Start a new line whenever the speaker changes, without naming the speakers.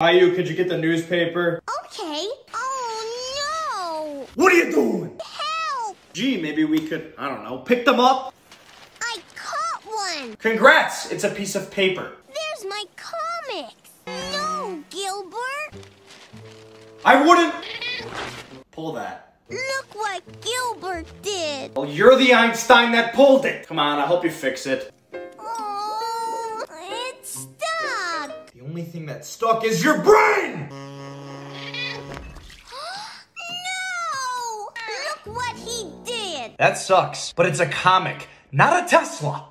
Caillou, could you get the newspaper?
Okay. Oh no.
What are you doing?
Help!
Gee, maybe we could, I don't know, pick them up?
I caught one!
Congrats! It's a piece of paper.
There's my comics! No, Gilbert!
I wouldn't... Pull that.
Look what Gilbert did!
Well, you're the Einstein that pulled it. Come on, I hope you fix it. Only thing that's stuck is your brain!
No! Look what he did!
That sucks, but it's a comic, not a Tesla.